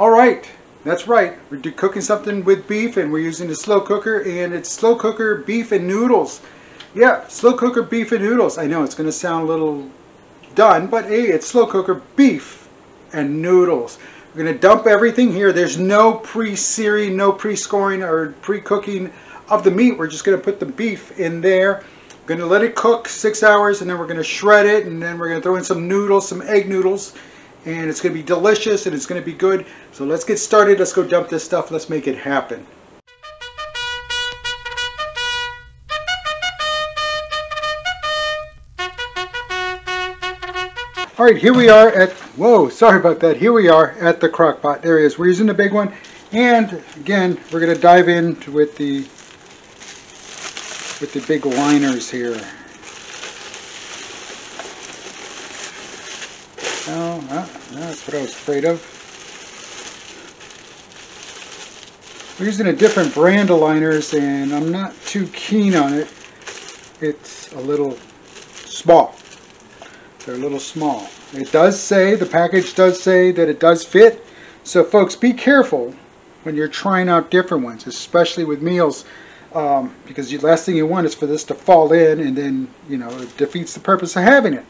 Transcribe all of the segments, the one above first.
All right, that's right. We're cooking something with beef and we're using the slow cooker and it's slow cooker beef and noodles. Yeah, slow cooker beef and noodles. I know it's going to sound a little done, but hey, it's slow cooker beef and noodles. We're going to dump everything here. There's no pre-searing, no pre-scoring or pre-cooking of the meat. We're just going to put the beef in there. We're going to let it cook six hours and then we're going to shred it and then we're going to throw in some noodles, some egg noodles and it's going to be delicious and it's going to be good. So let's get started. Let's go dump this stuff. Let's make it happen. All right, here we are at, whoa, sorry about that. Here we are at the crock pot. There it is. We're using the big one. And again, we're going to dive in with the with the big liners here. Oh, that's what I was afraid of. We're using a different brand of liners and I'm not too keen on it. It's a little small. They're a little small. It does say, the package does say that it does fit. So folks, be careful when you're trying out different ones, especially with meals, um, because the last thing you want is for this to fall in and then, you know, it defeats the purpose of having it.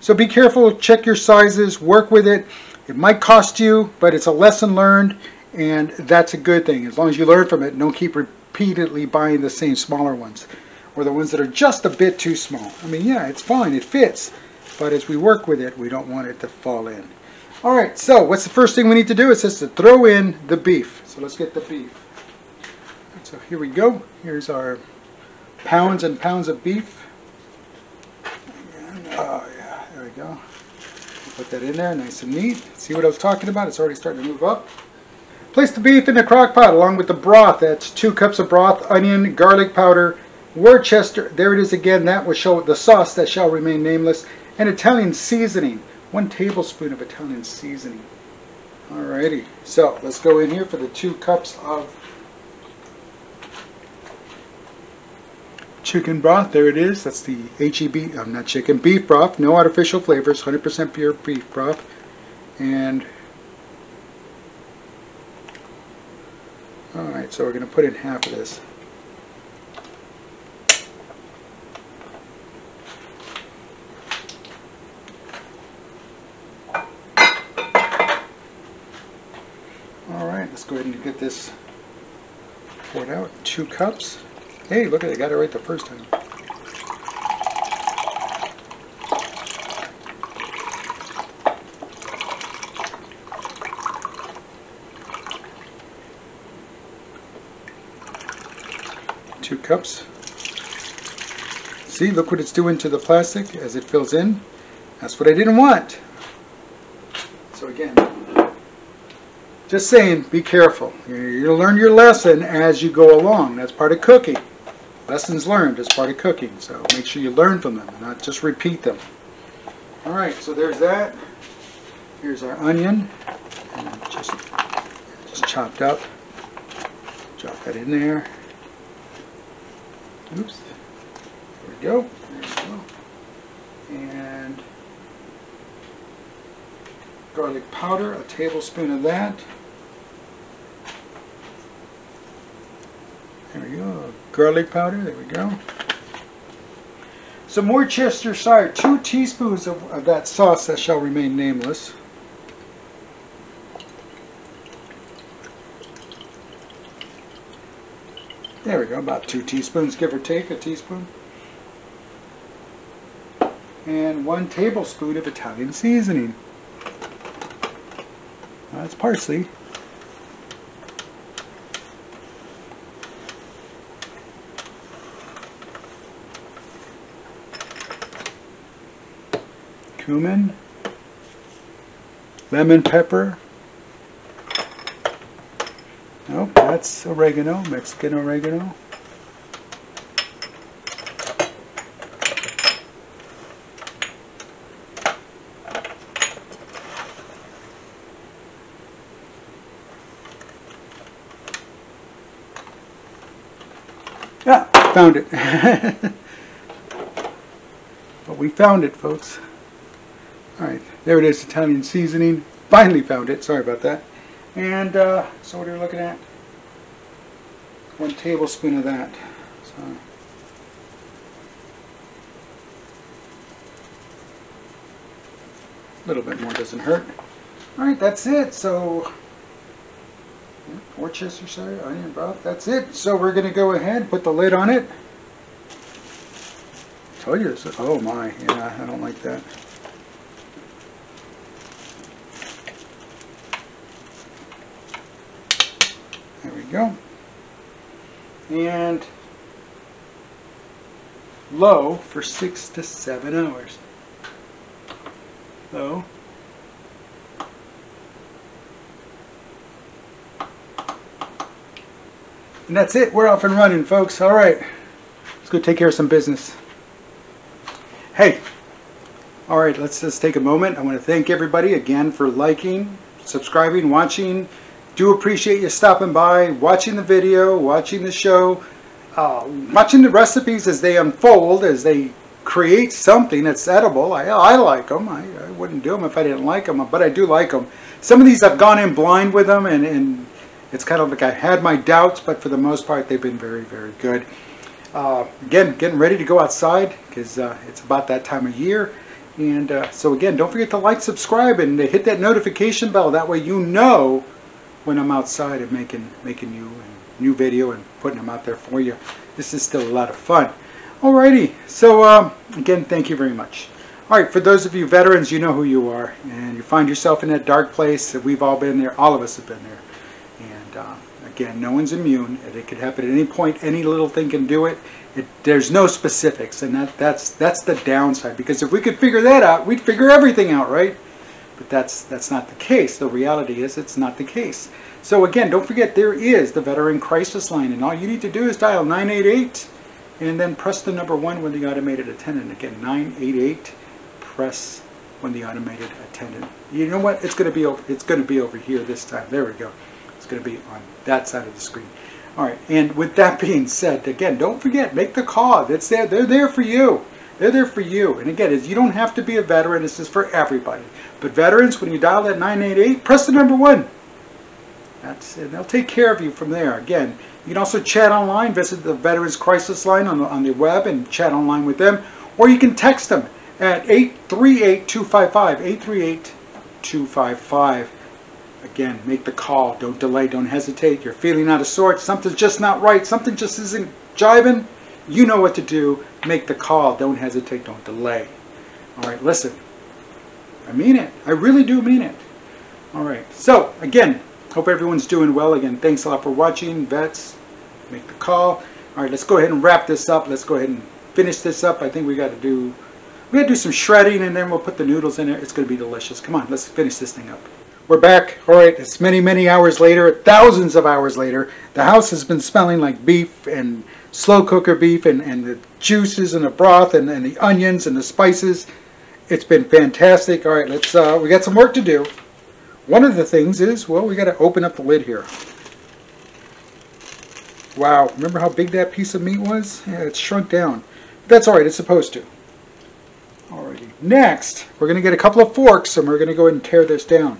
So be careful, check your sizes, work with it. It might cost you, but it's a lesson learned, and that's a good thing. As long as you learn from it, don't keep repeatedly buying the same smaller ones, or the ones that are just a bit too small. I mean, yeah, it's fine, it fits, but as we work with it, we don't want it to fall in. All right, so what's the first thing we need to do? It says to throw in the beef. So let's get the beef. So here we go. Here's our pounds and pounds of beef. Uh, go. Put that in there, nice and neat. See what I was talking about? It's already starting to move up. Place the beef in the crock pot along with the broth. That's two cups of broth, onion, garlic powder, Worcester. There it is again. That will show the sauce that shall remain nameless. And Italian seasoning. One tablespoon of Italian seasoning. Alrighty. So let's go in here for the two cups of chicken broth. There it is. That's the HEB, I'm um, not chicken, beef broth. No artificial flavors, 100% pure beef broth. And, alright, so we're going to put in half of this. Alright, let's go ahead and get this poured out. Two cups. Hey, look at it, I got it right the first time. Two cups. See, look what it's doing to the plastic as it fills in. That's what I didn't want. So again, just saying, be careful. You'll learn your lesson as you go along. That's part of cooking. Lessons learned is part of cooking, so make sure you learn from them, not just repeat them. All right, so there's that. Here's our onion, just, just chopped up. Drop that in there. Oops. There we go. There we go. And garlic powder, a tablespoon of that. There we go. Garlic powder. There we go. Some Worcestershire. Two teaspoons of, of that sauce that shall remain nameless. There we go. About two teaspoons, give or take a teaspoon. And one tablespoon of Italian seasoning. That's parsley. Cumin, lemon pepper. Nope, that's oregano, Mexican oregano. Yeah, found it. but we found it, folks. Alright, there it is, Italian seasoning. Finally found it, sorry about that. And uh, so what are we looking at? One tablespoon of that. So. A little bit more doesn't hurt. All right, that's it. So Worcestershire onion broth. That's it. So we're going to go ahead, put the lid on it. Told you this. Oh my, yeah, I don't like that. We go. And low for six to seven hours. Low. And that's it. We're off and running, folks. All right. Let's go take care of some business. Hey. All right, let's just take a moment. I want to thank everybody again for liking, subscribing, watching. Do appreciate you stopping by, watching the video, watching the show, uh, watching the recipes as they unfold, as they create something that's edible. I, I like them. I, I wouldn't do them if I didn't like them, but I do like them. Some of these I've gone in blind with them and, and it's kind of like I had my doubts, but for the most part, they've been very, very good. Uh, again, getting ready to go outside because uh, it's about that time of year. And uh, so again, don't forget to like, subscribe, and hit that notification bell. That way you know when I'm outside and making making new new video and putting them out there for you. This is still a lot of fun. Alrighty, so um, again, thank you very much. All right, for those of you veterans, you know who you are, and you find yourself in that dark place. That we've all been there. All of us have been there. And uh, again, no one's immune. It could happen at any point. Any little thing can do it. it. There's no specifics, and that, that's that's the downside. Because if we could figure that out, we'd figure everything out, right? But that's that's not the case. The reality is, it's not the case. So again, don't forget there is the Veteran Crisis Line, and all you need to do is dial 988, and then press the number one when the automated attendant. Again, 988. Press when the automated attendant. You know what? It's going to be over. It's going to be over here this time. There we go. It's going to be on that side of the screen. All right, and with that being said, again, don't forget, make the call. That's there. They're there for you. They're there for you. And again, you don't have to be a veteran. This is for everybody. But veterans, when you dial that 988, press the number one. That's it. They'll take care of you from there. Again, you can also chat online. Visit the Veterans Crisis Line on the, on the web and chat online with them. Or you can text them at 838-255. 838-255. Again, make the call. Don't delay. Don't hesitate. You're feeling out of sorts. Something's just not right. Something just isn't jiving. You know what to do. Make the call. Don't hesitate. Don't delay. All right, listen. I mean it. I really do mean it. All right. So, again, hope everyone's doing well. Again, thanks a lot for watching. Vets, make the call. All right, let's go ahead and wrap this up. Let's go ahead and finish this up. I think we got to do we got to do some shredding and then we'll put the noodles in it. It's going to be delicious. Come on, let's finish this thing up. We're back. All right, it's many, many hours later, thousands of hours later. The house has been smelling like beef and slow cooker beef and, and the juices and the broth and, and the onions and the spices. It's been fantastic. All right, let's. Uh, we got some work to do. One of the things is, well, we got to open up the lid here. Wow, remember how big that piece of meat was? Yeah, it's shrunk down. That's all right, it's supposed to. Alrighty. Next, we're going to get a couple of forks and we're going to go ahead and tear this down.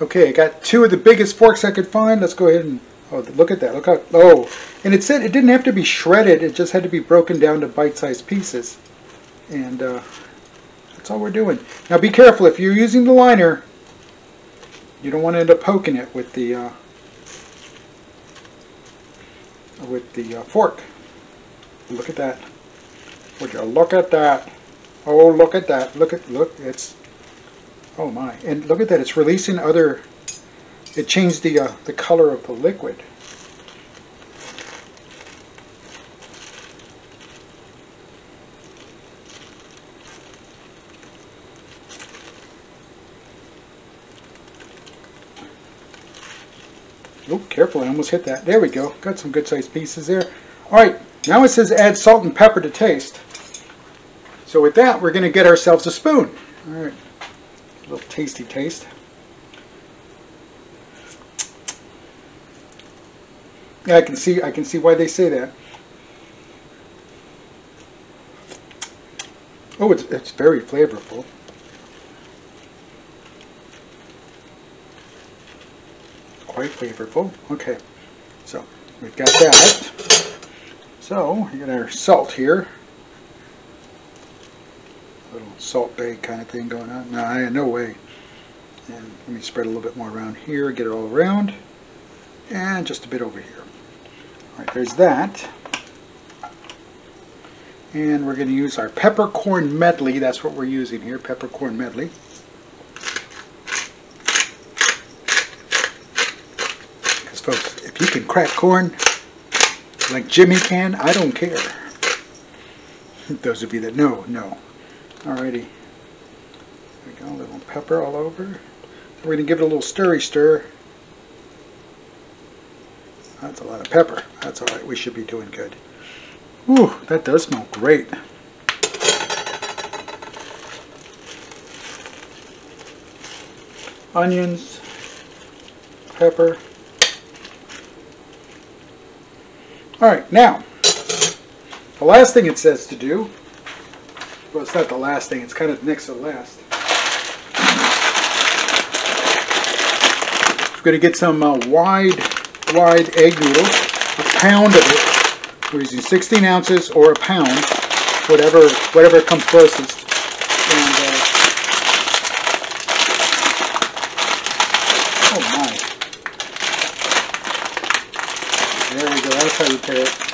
Okay, I got two of the biggest forks I could find. Let's go ahead and, oh, look at that. Look how, oh, and it said it didn't have to be shredded. It just had to be broken down to bite-sized pieces. And uh, that's all we're doing. Now be careful. If you're using the liner, you don't want to end up poking it with the, uh, with the uh, fork. Look at that. Would you look at that? Oh, look at that. Look at, look, it's Oh my, and look at that, it's releasing other, it changed the, uh, the color of the liquid. Oh, careful, I almost hit that. There we go, got some good sized pieces there. All right, now it says add salt and pepper to taste. So with that, we're going to get ourselves a spoon. All right little tasty taste. Yeah, I can see I can see why they say that. Oh, it's it's very flavorful. quite flavorful. Okay, so we've got that. So we got our salt here. Little Salt Bae kind of thing going on. No, no way. And let me spread a little bit more around here, get it all around. And just a bit over here. Alright, there's that. And we're going to use our peppercorn medley. That's what we're using here, peppercorn medley. Because folks, if you can crack corn like Jimmy can, I don't care. Those of you that know, know. Alrighty. There we go, a little pepper all over. We're going to give it a little stirry stir. That's a lot of pepper. That's alright, we should be doing good. Ooh, that does smell great. Onions, pepper. Alright, now, the last thing it says to do, well it's not the last thing, it's kind of next to last. We're going to get some uh, wide, wide egg noodles, a pound of it. We're using 16 ounces or a pound, whatever, whatever comes closest. Uh, oh my. There we go, that's how you pay it.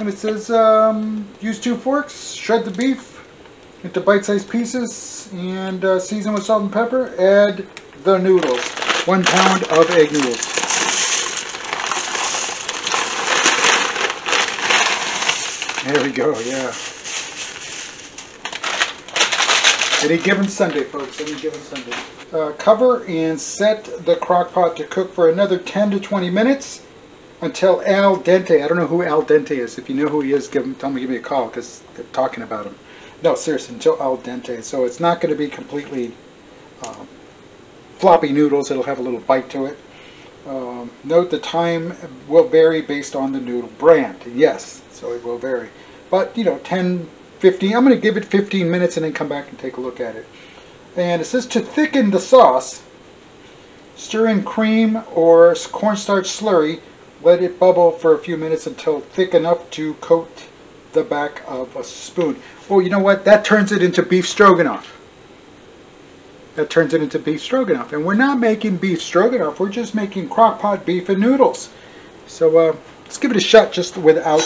And it says, um, use two forks, shred the beef into bite-sized pieces, and uh, season with salt and pepper. Add the noodles. One pound of egg noodles. There we go, yeah. Any given Sunday, folks, any given Sunday. Uh, cover and set the crock pot to cook for another 10 to 20 minutes until al dente. I don't know who al dente is. If you know who he is, give him, tell him to give me a call because they're talking about him. No, seriously, until al dente. So it's not going to be completely uh, floppy noodles. It'll have a little bite to it. Um, note the time will vary based on the noodle brand. Yes, so it will vary. But, you know, 10, 15, I'm going to give it 15 minutes and then come back and take a look at it. And it says to thicken the sauce, stir in cream or cornstarch slurry. Let it bubble for a few minutes until thick enough to coat the back of a spoon. Oh, you know what? That turns it into beef stroganoff. That turns it into beef stroganoff. And we're not making beef stroganoff. We're just making crock pot beef and noodles. So uh, let's give it a shot just without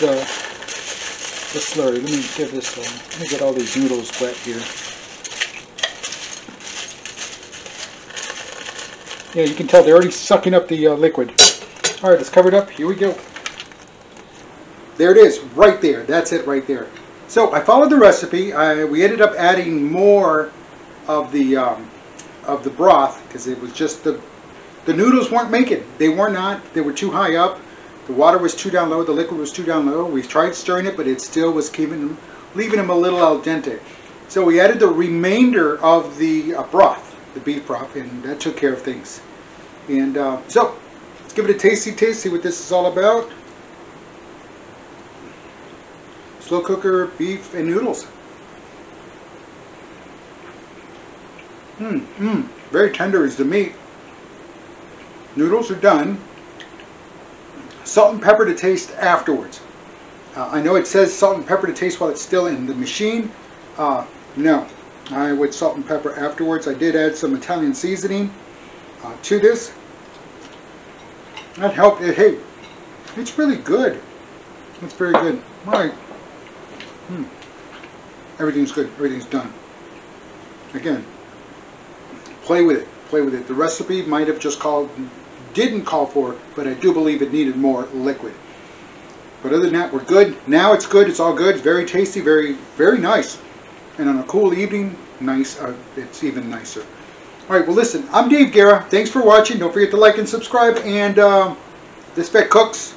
the, the slurry. Let me give this, uh, let me get all these noodles wet here. Yeah, you can tell they're already sucking up the uh, liquid. All right, it's covered up. Here we go. There it is, right there. That's it right there. So I followed the recipe. I, we ended up adding more of the um, of the broth because it was just the the noodles weren't making. They were not. They were too high up. The water was too down low. The liquid was too down low. We tried stirring it, but it still was keeping them, leaving them a little al dente. So we added the remainder of the uh, broth, the beef broth, and that took care of things. And uh, so give it a tasty taste. See what this is all about. slow cooker beef and noodles. Mmm, mmm, very tender is the meat. Noodles are done. Salt and pepper to taste afterwards. Uh, I know it says salt and pepper to taste while it's still in the machine. Uh, no, I would salt and pepper afterwards. I did add some Italian seasoning uh, to this. That helped. It, hey, it's really good. It's very good. All right. Hmm. Everything's good. Everything's done. Again, play with it. Play with it. The recipe might have just called, didn't call for, but I do believe it needed more liquid. But other than that, we're good. Now it's good. It's all good. It's very tasty. Very, very nice. And on a cool evening, nice. Uh, it's even nicer. All right. Well, listen. I'm Dave Guerra. Thanks for watching. Don't forget to like and subscribe. And uh, this vet cooks.